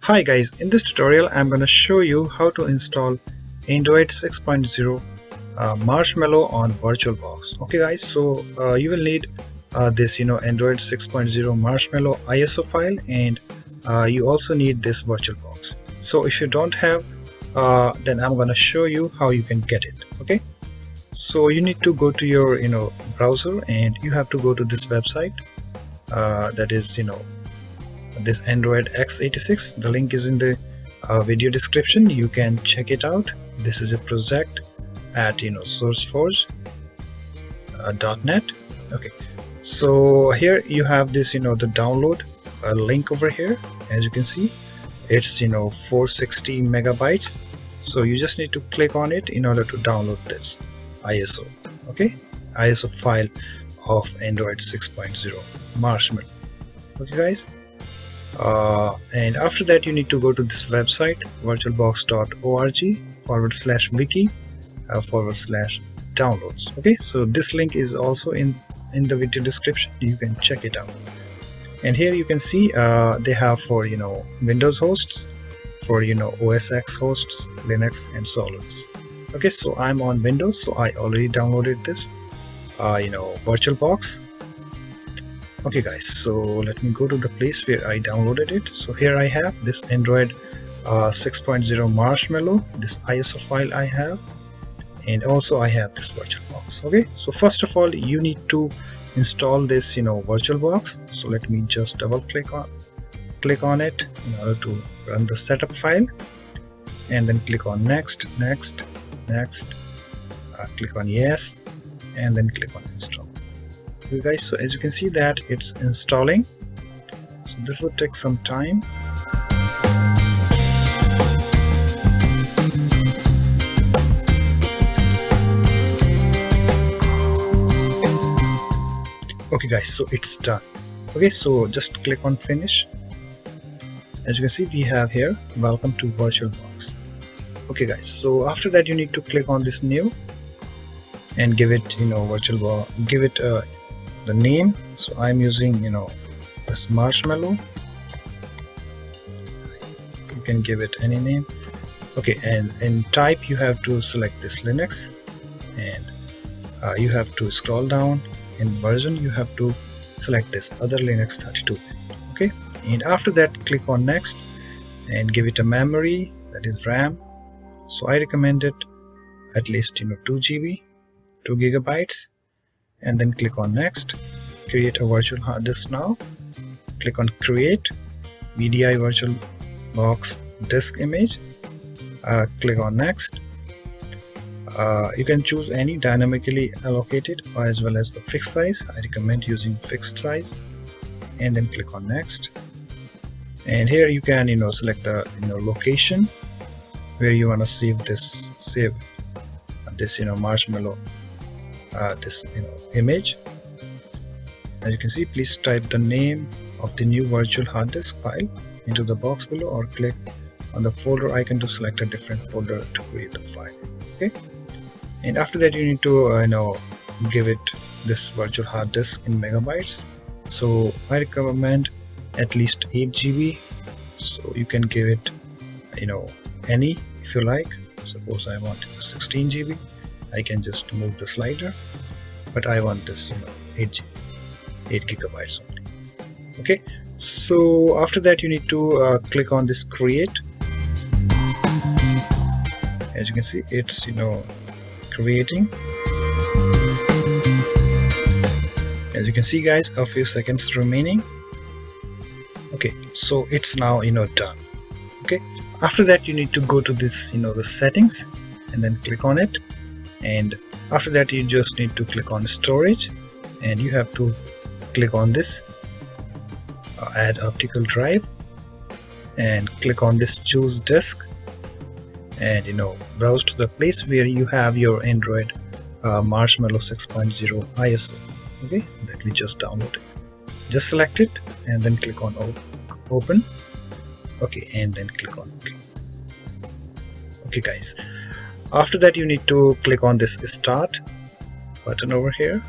Hi guys, in this tutorial I'm going to show you how to install Android 6.0 uh, Marshmallow on VirtualBox. Okay guys, so uh, you will need uh, this you know Android 6.0 Marshmallow ISO file and uh, you also need this VirtualBox. So if you don't have uh, then I'm going to show you how you can get it. Okay, so you need to go to your you know browser and you have to go to this website uh, that is you know this Android x86 the link is in the uh, video description. You can check it out. This is a project at you know sourceforge.net uh, okay. So here you have this you know the download uh, link over here. As you can see it's you know 460 megabytes. So you just need to click on it in order to download this ISO okay? ISO file of Android 6.0 Marshmallow. Okay guys uh, and after that you need to go to this website virtualbox.org forward slash wiki uh, forward slash downloads. Okay so this link is also in in the video description. You can check it out. And here you can see uh, they have for you know Windows hosts for you know OS X hosts Linux and Solaris. Okay so I'm on Windows so I already downloaded this uh, you know VirtualBox okay guys so let me go to the place where I downloaded it. So here I have this Android uh, 6.0 Marshmallow this ISO file I have and also I have this VirtualBox okay? So first of all you need to install this you know VirtualBox so let me just double click on click on it in order to run the setup file and then click on next next next uh, click on yes and then click on install you guys. So as you can see that it's installing. So this will take some time. Okay guys so it's done. Okay so just click on finish. As you can see we have here welcome to virtualbox okay guys so after that you need to click on this new and give it you know virtual give it uh, the name. So I'm using you know this marshmallow. You can give it any name. Okay and in type you have to select this Linux. And uh, you have to scroll down. In version you have to select this other Linux 32 okay and after that click on next and give it a memory that is RAM. So I recommend it at least you know 2 GB 2 gigabytes and then click on next. Create a virtual hard disk now. Click on create. VDI virtual box disk image. Uh, click on next. Uh, you can choose any dynamically allocated as well as the fixed size. I recommend using fixed size. And then click on next. And here you can you know select the you know location where you want to save this save this you know marshmallow uh, this you know image. As you can see please type the name of the new virtual hard disk file into the box below or click on the folder icon to select a different folder to create the file okay? And after that you need to uh, you know give it this virtual hard disk in megabytes. So I recommend at least 8 GB so you can give it you know any if you like. Suppose I want 16 GB I can just move the slider but I want this you know 8 8 gigabytes only. Okay so after that you need to uh, click on this create. As you can see it's you know creating. As you can see guys a few seconds remaining. Okay so it's now you know done. Okay after that you need to go to this you know the settings and then click on it and after that you just need to click on storage. And you have to click on this uh, add optical drive. And click on this choose disk. And you know browse to the place where you have your android uh, marshmallow 6.0 iso okay that we just downloaded. Just select it and then click on open. Okay and then click on ok. Okay guys after that you need to click on this start button over here.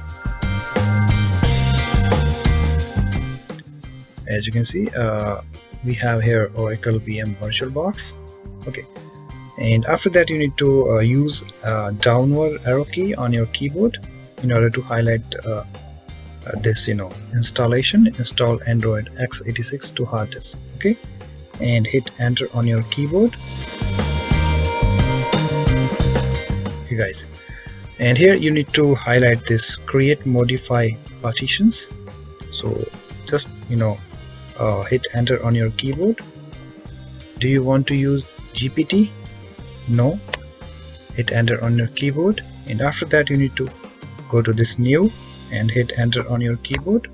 As you can see uh, we have here Oracle VM VirtualBox okay. And after that you need to uh, use downward arrow key on your keyboard in order to highlight uh, uh, this you know installation. Install Android x86 to hard disk. Okay. And hit enter on your keyboard guys. And here you need to highlight this create modify partitions. So just you know uh, hit enter on your keyboard. Do you want to use GPT no. Hit enter on your keyboard. And after that you need to go to this new and hit enter on your keyboard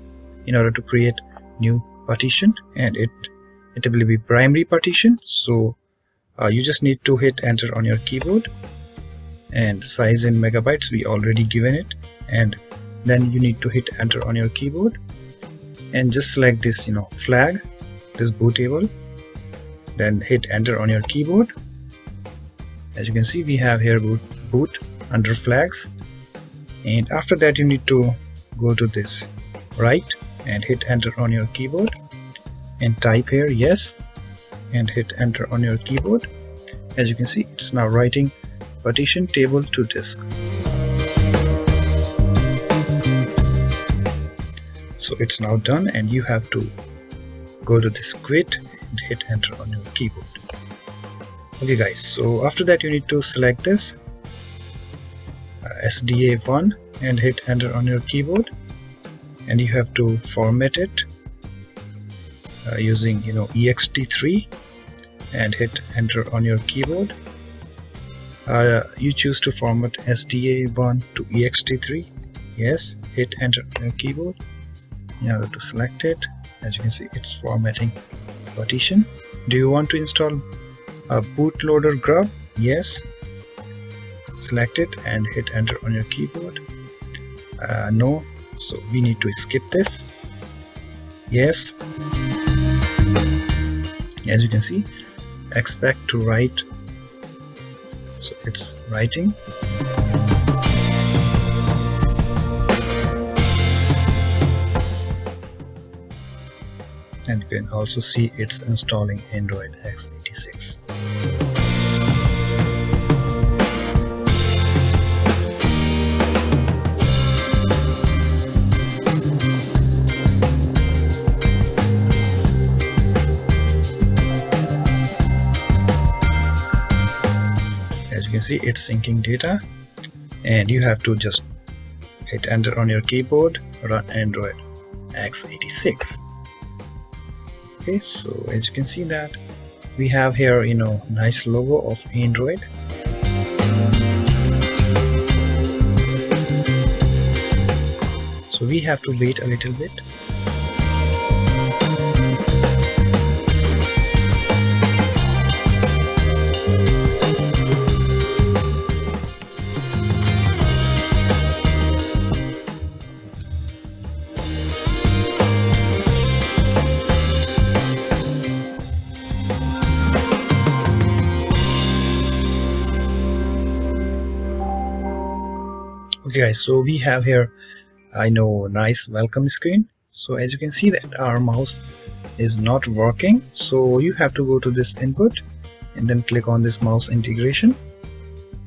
in order to create new partition. And it it will be primary partition. So uh, you just need to hit enter on your keyboard and size in megabytes we already given it. And then you need to hit enter on your keyboard. And just select this you know flag this bootable then hit enter on your keyboard. As you can see we have here boot, boot under flags. And after that you need to go to this write and hit enter on your keyboard. And type here yes and hit enter on your keyboard. As you can see it's now writing partition table to disk. So it's now done and you have to go to this quit and hit enter on your keyboard. Okay guys so after that you need to select this uh, SDA1 and hit enter on your keyboard and you have to format it uh, using you know ext3 and hit enter on your keyboard uh, you choose to format SDA1 to ext3 yes hit enter on your keyboard. In order to select it as you can see it's formatting partition. Do you want to install a bootloader grub? Yes. Select it and hit enter on your keyboard. Uh, no. So we need to skip this. Yes. As you can see expect to write so it's writing. And you can also see it's installing Android x86 see it's syncing data. And you have to just hit enter on your keyboard run android x86 okay so as you can see that we have here you know nice logo of android. So we have to wait a little bit okay guys so we have here I know nice welcome screen. So as you can see that our mouse is not working so you have to go to this input and then click on this mouse integration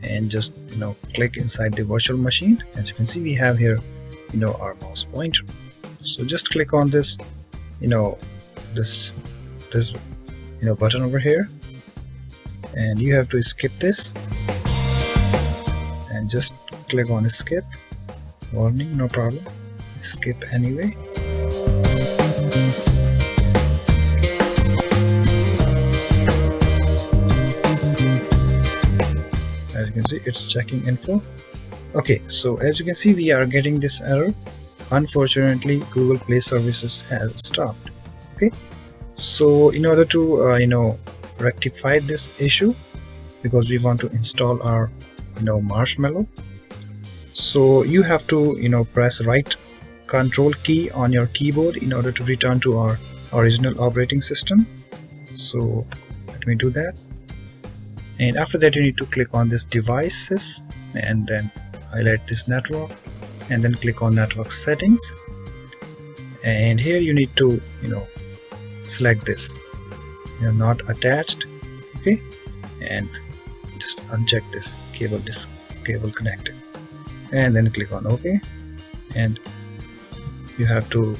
and just you know click inside the virtual machine. As you can see we have here you know our mouse pointer. So just click on this you know this this you know button over here and you have to skip this and just click on skip warning no problem. Skip anyway. As you can see it's checking info. Okay so as you can see we are getting this error. Unfortunately google play services has stopped. Okay so in order to uh, you know rectify this issue because we want to install our you know marshmallow so you have to you know press right control key on your keyboard in order to return to our original operating system. So let me do that. And after that you need to click on this devices and then highlight this network and then click on network settings. And here you need to you know select this. You know, not attached okay? And just uncheck this cable this cable connected and then click on ok. And you have to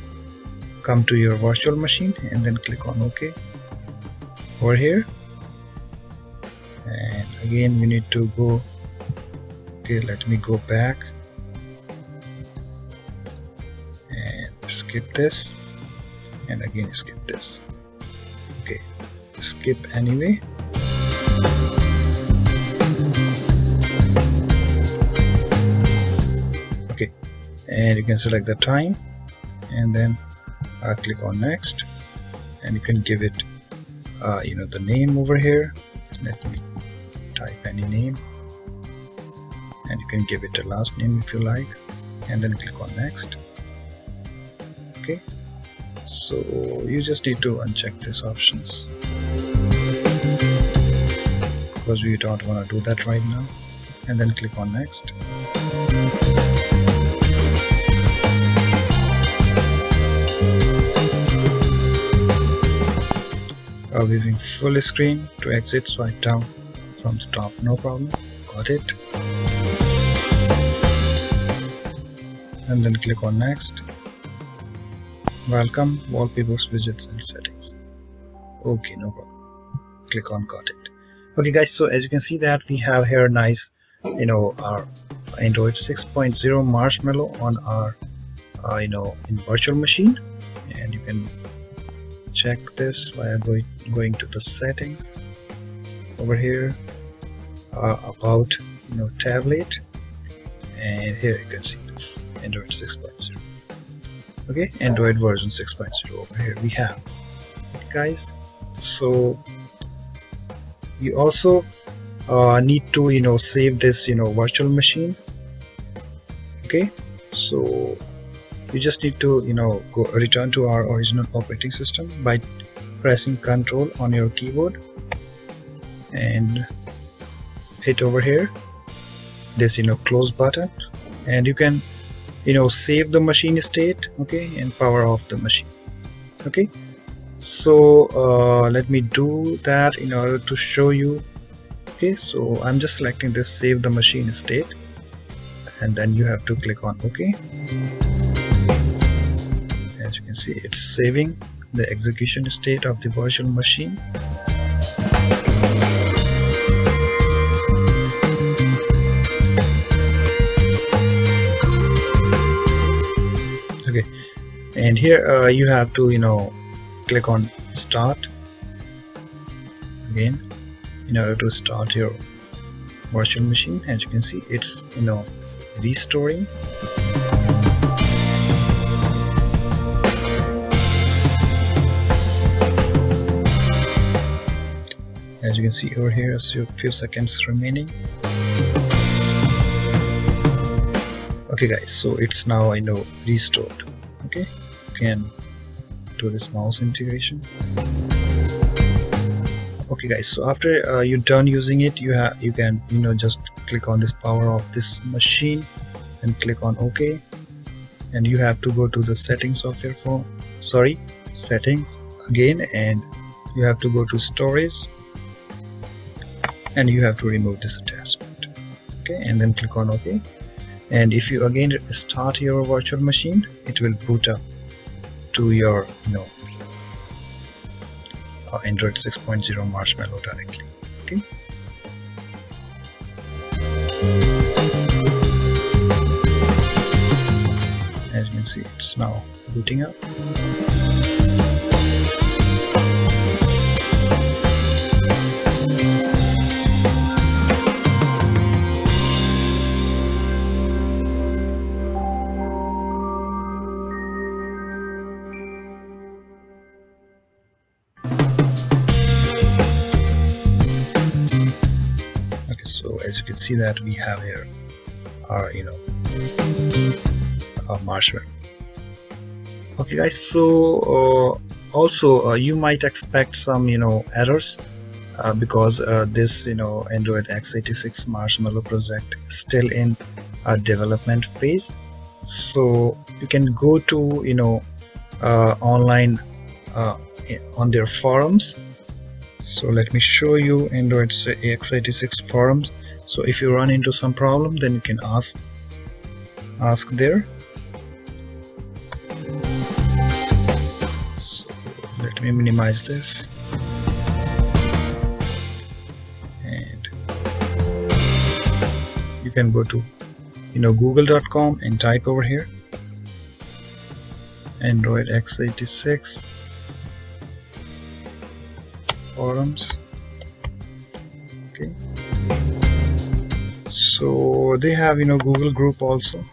come to your virtual machine and then click on ok over here. And again we need to go okay let me go back and skip this. And again skip this. Okay skip anyway and you can select the time and then uh, click on next. And you can give it uh, you know the name over here. Let me type any name. And you can give it a last name if you like. And then click on next. Okay. So you just need to uncheck these options. Because we don't want to do that right now. And then click on next uh, viewing full screen to exit swipe down from the top. No problem. Got it. And then click on next. Welcome wallpapers widgets and settings. Okay no problem. Click on got it. Okay guys so as you can see that we have here nice you know our android 6.0 marshmallow on our uh, you know in virtual machine. And you can check this by going going to the settings. Over here uh, about you know tablet. And here you can see this android 6.0 okay android version 6.0 over here we have. Guys so you also uh, need to you know save this you know virtual machine. Okay so you just need to you know go return to our original operating system by pressing Ctrl on your keyboard and hit over here. This you know close button. And you can you know save the machine state okay and power off the machine okay? So uh, let me do that in order to show you okay? So I'm just selecting this save the machine state. And then you have to click on OK as you can see it's saving the execution state of the virtual machine. Okay and here uh, you have to you know click on start. Again in order to start your virtual machine as you can see it's you know restoring as you can see over here a few seconds remaining. Okay guys so it's now I know restored. Okay you can do this mouse integration. Okay guys so after uh, you're done using it you have you can you know just click on this power of this machine and click on ok. And you have to go to the settings of your phone sorry settings again and you have to go to storage and you have to remove this attachment. Okay and then click on ok. And if you again start your virtual machine it will boot up to your you know uh, Android 6.0 Marshmallow directly. Okay? As you can see it's now booting up see that we have here our you know our marshmallow. Okay guys so uh, also uh, you might expect some you know errors uh, because uh, this you know android x86 marshmallow project is still in a development phase. So you can go to you know uh, online uh, on their forums. So let me show you Android x86 forums so if you run into some problem then you can ask ask there. So let me minimize this. And you can go to you know google.com and type over here. Android x86 forums so they have you know google group also.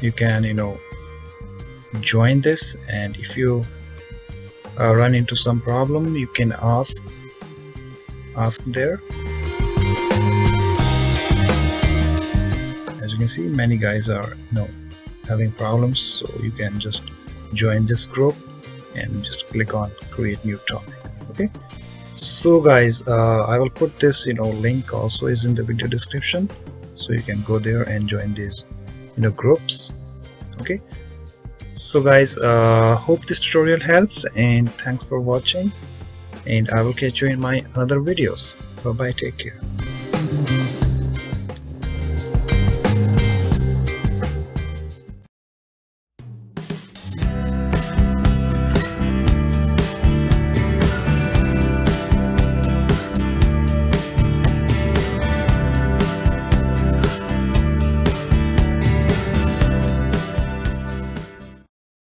You can you know join this and if you uh, run into some problem you can ask ask there. As you can see many guys are you know having problems so you can just join this group and just click on create new topic okay so guys uh, I will put this you know link also is in the video description. So you can go there and join these you know groups. Okay? So guys uh, hope this tutorial helps and thanks for watching. And I will catch you in my other videos. Bye bye take care